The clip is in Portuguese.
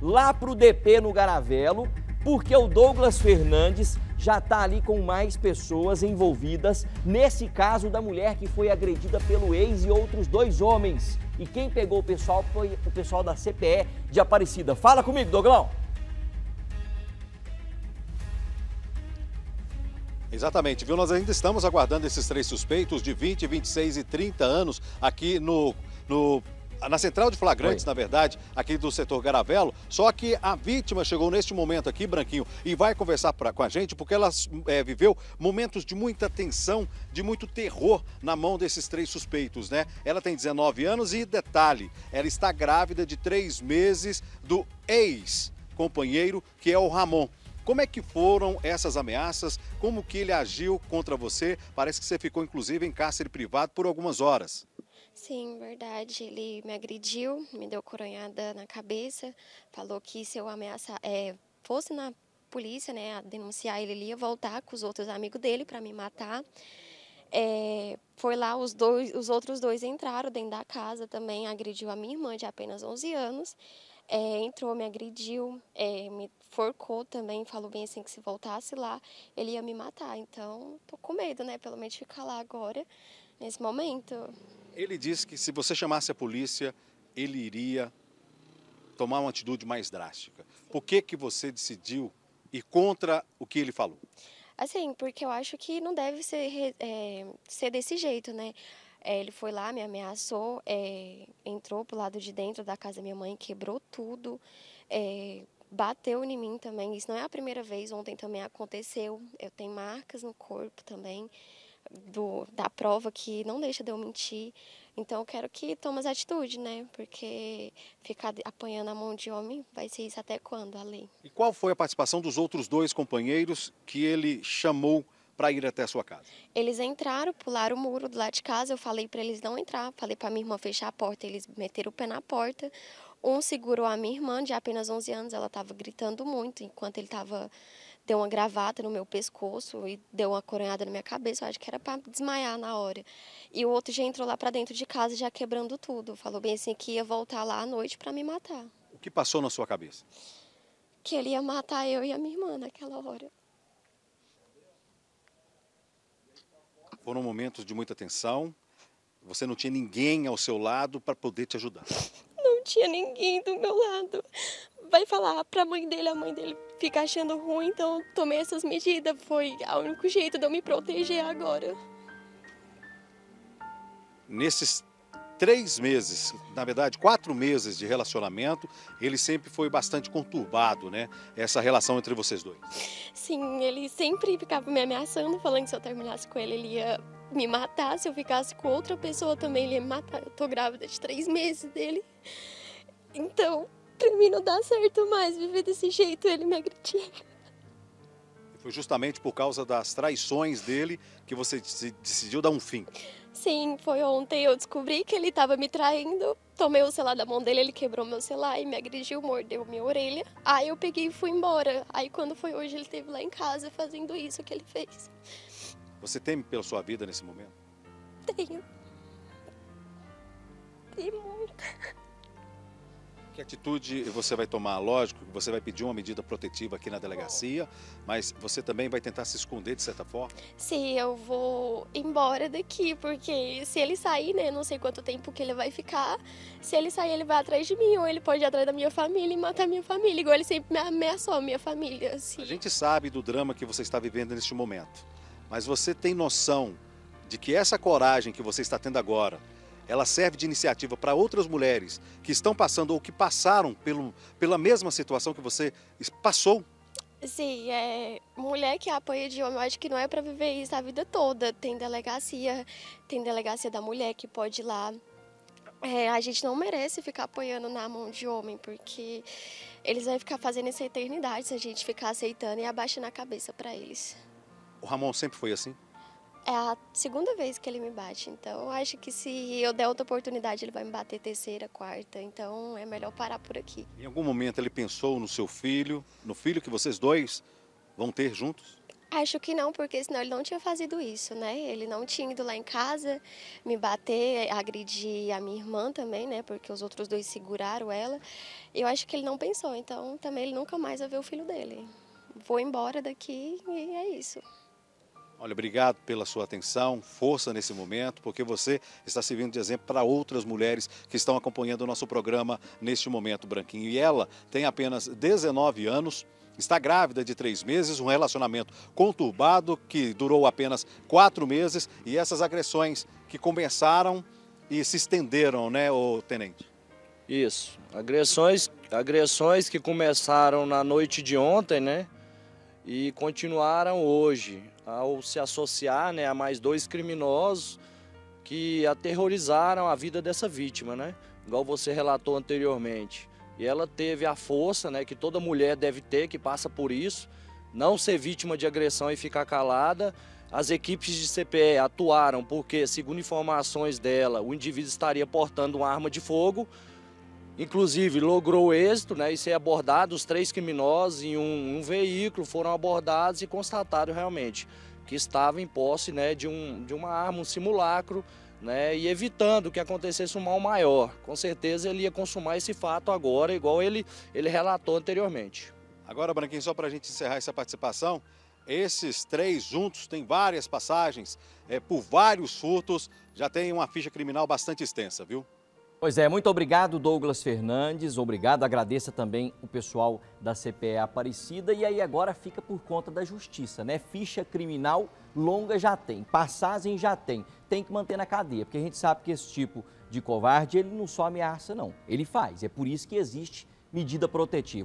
lá pro DP no Garavelo, porque o Douglas Fernandes já está ali com mais pessoas envolvidas nesse caso da mulher que foi agredida pelo ex e outros dois homens. E quem pegou o pessoal foi o pessoal da CPE de Aparecida. Fala comigo, Douglão. Exatamente, viu? Nós ainda estamos aguardando esses três suspeitos de 20, 26 e 30 anos aqui no, no na central de flagrantes, Oi. na verdade, aqui do setor Garavelo. Só que a vítima chegou neste momento aqui, Branquinho, e vai conversar pra, com a gente porque ela é, viveu momentos de muita tensão, de muito terror na mão desses três suspeitos, né? Ela tem 19 anos e, detalhe, ela está grávida de três meses do ex-companheiro, que é o Ramon. Como é que foram essas ameaças? Como que ele agiu contra você? Parece que você ficou, inclusive, em cárcere privado por algumas horas. Sim, verdade. Ele me agrediu, me deu coronhada na cabeça, falou que se eu ameaçar, é, fosse na polícia, né, a denunciar ele, ele ia voltar com os outros amigos dele para me matar. É, foi lá, os, dois, os outros dois entraram dentro da casa também, agrediu a minha irmã de apenas 11 anos. É, entrou, me agrediu, é, me forcou também, falou bem assim que se voltasse lá, ele ia me matar. Então, tô com medo, né? Pelo menos ficar lá agora, nesse momento. Ele disse que se você chamasse a polícia, ele iria tomar uma atitude mais drástica. Por que, que você decidiu ir contra o que ele falou? Assim, porque eu acho que não deve ser, é, ser desse jeito, né? É, ele foi lá, me ameaçou, é, entrou pro lado de dentro da casa da minha mãe, quebrou tudo, é, bateu em mim também. Isso não é a primeira vez, ontem também aconteceu. Eu tenho marcas no corpo também do, da prova que não deixa de eu mentir. Então eu quero que tome as atitudes, né? Porque ficar apanhando a mão de homem vai ser isso até quando a lei. E qual foi a participação dos outros dois companheiros que ele chamou para ir até a sua casa? Eles entraram, pularam o muro do lado de casa. Eu falei para eles não entrar, falei para minha irmã fechar a porta. Eles meteram o pé na porta. Um segurou a minha irmã de apenas 11 anos. Ela estava gritando muito enquanto ele estava deu uma gravata no meu pescoço e deu uma coronhada na minha cabeça. Eu acho que era para desmaiar na hora. E o outro já entrou lá para dentro de casa, já quebrando tudo. Falou bem assim que ia voltar lá à noite para me matar. O que passou na sua cabeça? Que ele ia matar eu e a minha irmã naquela hora. Foram momentos de muita tensão. Você não tinha ninguém ao seu lado para poder te ajudar. Não tinha ninguém do meu lado. Vai falar para a mãe dele, a mãe dele fica achando ruim, então tomei essas medidas. Foi o único jeito de eu me proteger agora. Nesses três meses, na verdade, quatro meses de relacionamento, ele sempre foi bastante conturbado, né? Essa relação entre vocês dois. Sim, ele sempre ficava me ameaçando, falando que se eu terminasse com ele, ele ia me matar. Se eu ficasse com outra pessoa também, ele ia me matar. Eu tô grávida de três meses dele. Então, pra mim não dá certo mais viver desse jeito, ele me agredindo. Foi justamente por causa das traições dele que você decidiu dar um fim. Sim, foi ontem. Eu descobri que ele estava me traindo. Tomei o celular da mão dele, ele quebrou meu celular e me agrediu, mordeu minha orelha. Aí eu peguei e fui embora. Aí quando foi hoje, ele esteve lá em casa fazendo isso que ele fez. Você teme pela sua vida nesse momento? Tenho. Tem muito. Que atitude você vai tomar? Lógico que você vai pedir uma medida protetiva aqui na delegacia, mas você também vai tentar se esconder de certa forma? Sim, eu vou embora daqui, porque se ele sair, né, não sei quanto tempo que ele vai ficar, se ele sair, ele vai atrás de mim, ou ele pode ir atrás da minha família e matar minha família, igual ele sempre me ameaçou a minha família. Assim. A gente sabe do drama que você está vivendo neste momento, mas você tem noção de que essa coragem que você está tendo agora, ela serve de iniciativa para outras mulheres que estão passando ou que passaram pelo, pela mesma situação que você passou? Sim, é, mulher que apoia de homem, eu acho que não é para viver isso a vida toda. Tem delegacia, tem delegacia da mulher que pode ir lá. É, a gente não merece ficar apoiando na mão de homem, porque eles vão ficar fazendo essa eternidade se a gente ficar aceitando e abaixando a cabeça para eles. O Ramon sempre foi assim? É a segunda vez que ele me bate, então acho que se eu der outra oportunidade ele vai me bater terceira, quarta, então é melhor parar por aqui. Em algum momento ele pensou no seu filho, no filho que vocês dois vão ter juntos? Acho que não, porque senão ele não tinha fazido isso, né? Ele não tinha ido lá em casa me bater, agredir a minha irmã também, né? Porque os outros dois seguraram ela. Eu acho que ele não pensou, então também ele nunca mais vai ver o filho dele. Vou embora daqui e é isso. Olha, obrigado pela sua atenção, força nesse momento, porque você está servindo de exemplo para outras mulheres que estão acompanhando o nosso programa neste momento, Branquinho. E ela tem apenas 19 anos, está grávida de três meses, um relacionamento conturbado que durou apenas quatro meses e essas agressões que começaram e se estenderam, né, o tenente? Isso, agressões, agressões que começaram na noite de ontem, né, e continuaram hoje, ao se associar, né, a mais dois criminosos que aterrorizaram a vida dessa vítima, né, igual você relatou anteriormente. E ela teve a força né, que toda mulher deve ter, que passa por isso, não ser vítima de agressão e ficar calada. As equipes de CPE atuaram porque, segundo informações dela, o indivíduo estaria portando uma arma de fogo. Inclusive, logrou êxito né, e ser abordado. Os três criminosos em um, um veículo foram abordados e constataram realmente que estava em posse né, de, um, de uma arma, um simulacro né, e evitando que acontecesse um mal maior. Com certeza ele ia consumar esse fato agora, igual ele, ele relatou anteriormente. Agora, Branquinho, só para a gente encerrar essa participação, esses três juntos têm várias passagens é, por vários furtos, já tem uma ficha criminal bastante extensa, viu? Pois é, muito obrigado Douglas Fernandes, obrigado, agradeça também o pessoal da CPE Aparecida e aí agora fica por conta da justiça, né? Ficha criminal longa já tem, passagem já tem, tem que manter na cadeia, porque a gente sabe que esse tipo de covarde, ele não só ameaça não, ele faz, é por isso que existe medida protetiva.